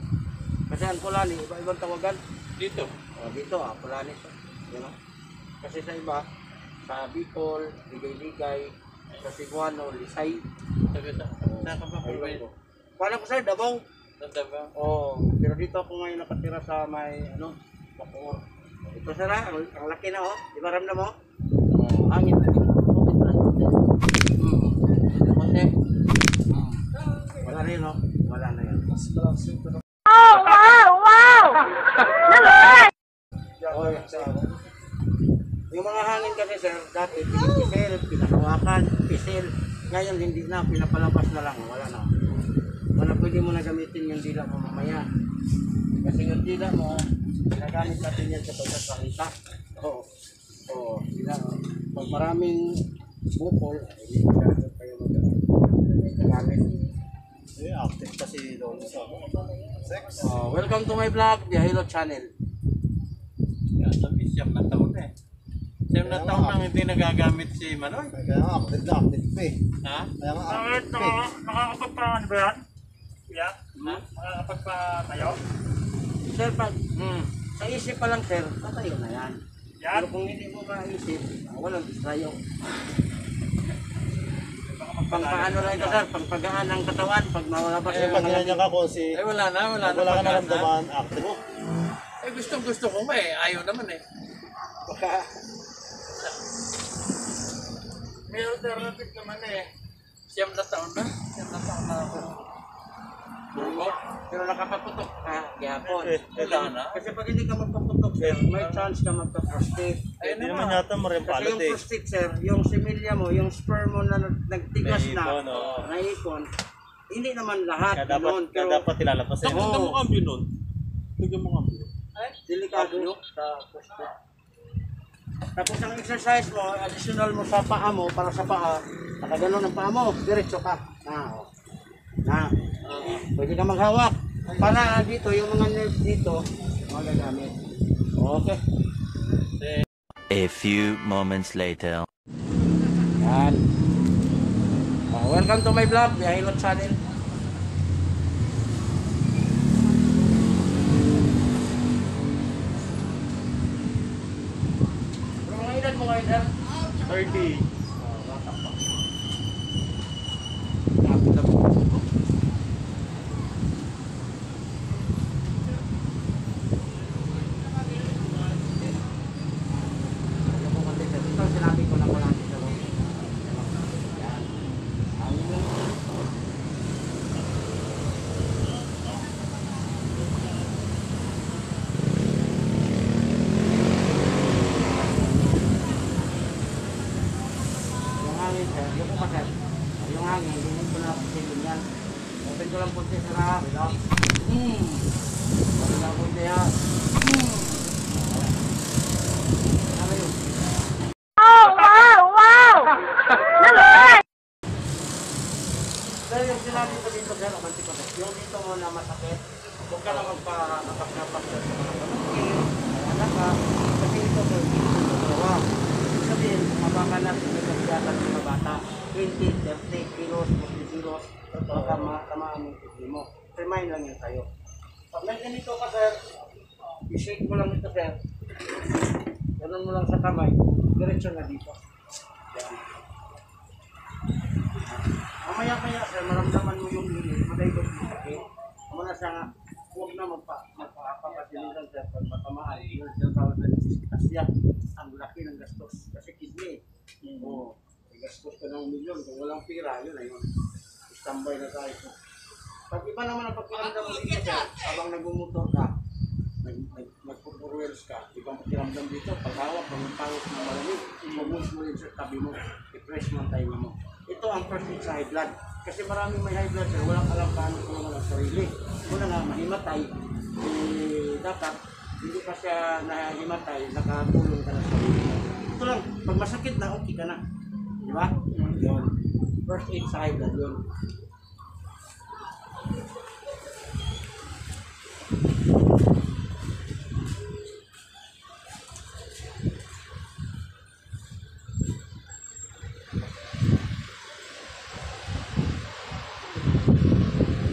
Kasi ang kulani, iba-ibang tawagan.
Dito.
O, dito, ah, kulani. to. Yan ah. Kasi sa iba, sa Bicol, Ligay-Ligay, sa Cebuano, Lisay.
Sabi sa, saan ka ba
Ayun. Paano ko, sir? Dabong?
Tanda ba?
Oo. pero dito ako ngayon nakatira sa may, ano, Bacoor. Ito, sir, ah. Ang, ang laki na, oh. Di ba ramdam mo? Oh, hangin na dito. Tubig na. Hmm. Hmm. Wala yun, oh. Wala na yan. Mas Oh, yeah. Yung mga hangin kasi sir, dati pinipisil, pinahawakan, pisil. Ngayon hindi na, pinapalabas na lang, wala na. Wala pwede mo na gamitin yung dila mo mamaya. Kasi yung dila mo, ginagamit natin yan sa pagkasalita. Oo. Oo, dila. Pag maraming bukol, hindi masyado kayo magagamit.
Active kasi doon sa sex.
Oh, welcome to my vlog, The Hilo Channel.
Yan, sabi siyam na taon na eh. Siyam na taon nang hindi nagagamit si Manoy.
Kaya nga, active na active pa eh.
Ha?
Kaya nga, active pa eh.
Nakakapagpaano ba yan? Yeah? Ha? Nakakapagpatayo?
Sir, pag
Hmm.
sa isip pa lang sir, tatayo na yan. Pero kung hindi mo maisip, ah, walang distrayo. Pang paano lang ito sir, pang pagaan ng katawan, pag mawalabas
Eh,
yung
pag
mga
ginanyan ka ko si...
Eh wala na, wala na.
Wala ka
pag-asa.
naramdaman, active mo.
Eh gusto gusto ko nga eh. Ayaw naman eh.
baka,
May alternative naman eh. Siyam na taon na. Siyam na taon na ako. Buko.
pero nakapaputok ka, gihapon.
Eh,
na.
Kasi pag hindi ka magpaputok sir, may chance ka magpa-prostate.
Ayun
Hindi
naman.
yata
Kasi yung
eh.
prostate sir, yung similya mo, yung sperm mo na nag- nagtigas na,
Naipon, oo.
naipon, hindi naman lahat.
Kaya dapat,
ganun,
kaya
pero
dapat ilalabas eh.
Oo.
mo cambio nun. Tignan mo cambio.
delikado sa prostate. Tapos ang exercise mo, additional mo sa paa mo, para sa paa, nakaganon ang paa mo, diretso ka. Na, oh. na. Pwede ka maghawak. Para dito, yung mga nerves dito, magagamit. Okay.
A few moments later.
Yan. Oh, welcome to my vlog, The Hilot Channel. Pero mga edad mo ngayon, sir?
30.
Lapit na po. Ito sinabi ko na ko lang dito. Yan. Ang Yung hangin, sir. Yung po pa, sir. Yung hangin, hindi ko na pisilin yan. Open ko lang punti, sir, ha? Relax. Hmm. Open lang punti, ha? Hmm. Ano yun? Dahil yung sinabi ko dito, sir, ang antikotek, yung dito mo na masakit, huwag ka na magpa-napak-napak sir, sa mga pamangkin, may anak ka, kasi ito, sir, hindi ito gawa. Ibig Sabihin, mabaka na sa nagkakiyatan ng mga bata, 20, 30 kilos, 40 kilos, baka matamaan yung kidney mo. Remind lang yun sa'yo. Pag may ganito ka, sir, i-shake mo lang ito, sir. Ganun mo lang sa kamay, diretso na dito. Yan. Mamaya-maya, sir, maramdaman mo yung mo. tayo sakit. Amo na siya nga, huwag na magpa, magpapapatiliran sa pag matamaan. Yun ang tawag na disgrasya. Ang laki ng gastos. Kasi kidney. Oo. may gastos ka ng milyon. Kung walang pira, yun na yun. Standby na tayo. Pag iba naman ang pagkiramdam mo dito, sir, habang nagmumotor ka, nag, nag, nagpupurwels ka, ibang pakiramdam dito, paghawak, pagpangos ng malamig, pumulis mo rin sa tabi mo, i-press mo ang tayo mo. Ito ang first aid sa high blood. Kasi maraming may high blood, sir, walang alam paano tulungan ang sarili. Una nga, mahimatay, eh, dapat, hindi pa siya nahimatay, nakatulong ka ng sarili mo. Ito lang, pag masakit na, okay ka na. Di ba? Yun. First aid sa high blood, yun.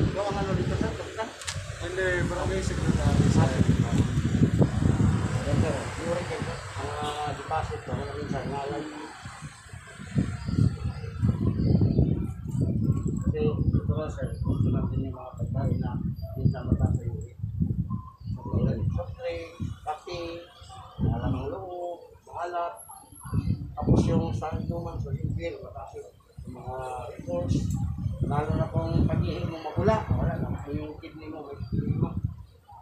Ikaw ang ano dito, sir? Kapitan?
Hindi, barangay secretary sa
Yan, sir. Yung rin ang ah, deposit ko, ano minsan, ngalay. Kasi, ito nga, sir, gusto natin yung mga pagkain na minsan mataas sa ng soft drink, kape, alam ng loob, maalat. Tapos yung sa inuman, so yung beer. Yung mga reports, lalo na kung pag-ihing mo magula, wala na. Yung kidney mo.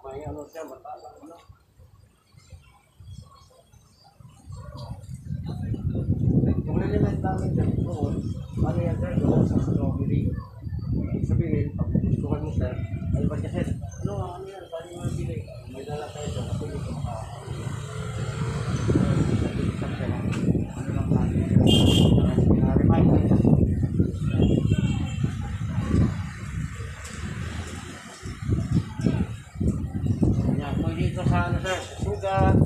May ano siya, mataas ang ano. Yung element namin dyan doon, ano yan sir, doon sa strawberry. Ibig sabihin, pag gustuhan mo sir, ay ba kasi, ano nga, ano yan, paano yung bili? May dala tayo doon, kasi dito maka... Dito sa ano sir, sugat,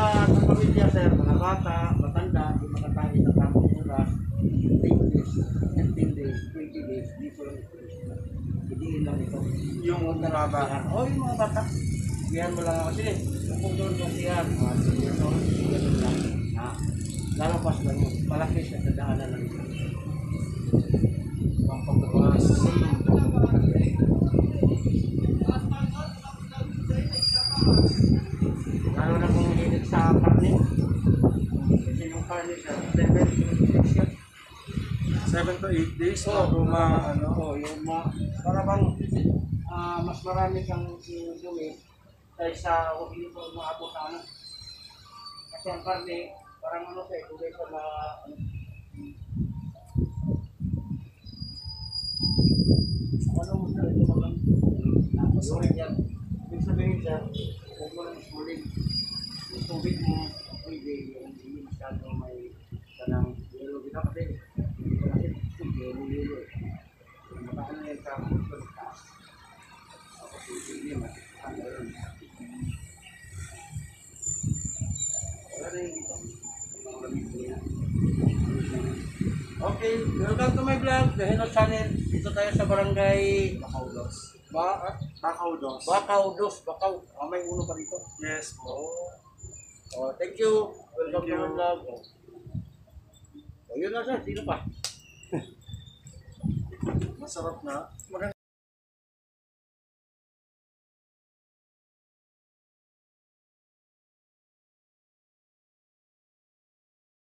naman sir na sa pamilya sir, mga bata, matanda, di makatahin sa tamang oras, 10 days, 15 days, 20 days, dito lang ito. Lang ito. Yung mga bata. O, yung mga bata. Siyan mo lang ako sila. Kung doon yung siyan, mga na, lang. Ha? Lalabas
8 days bago ma, ano,
Oo, yung ma, para bang ah, mas marami kang dumi kaysa huwag dito umaabot sa ano. Kasi ang karne, parang ano siya, kung sa na, ano, ano mo siya, ito lang, napasurin yan. Ibig sabihin siya, huwag mo lang isuling. Yung tubig mo, pwede, yung hindi masyado may kanang yellow. Kita kasi, hindi ko kasi yellow yellow eh. Yung matakan na yung tama sa taas. Tapos yung hindi, matakan na yun. Wala na yung dito. Yung mga lamig ko yan. Okay, welcome to my vlog, The Hello Channel. Dito tayo sa barangay
Makaulos.
ba
Makaulos.
Bakaw dos, Bakaw. Ah, may uno pa dito.
Yes po.
Oh, thank you. Welcome
Thank
to my vlog. Oh, yun na sir, sino pa?
Masarap na. Maganda.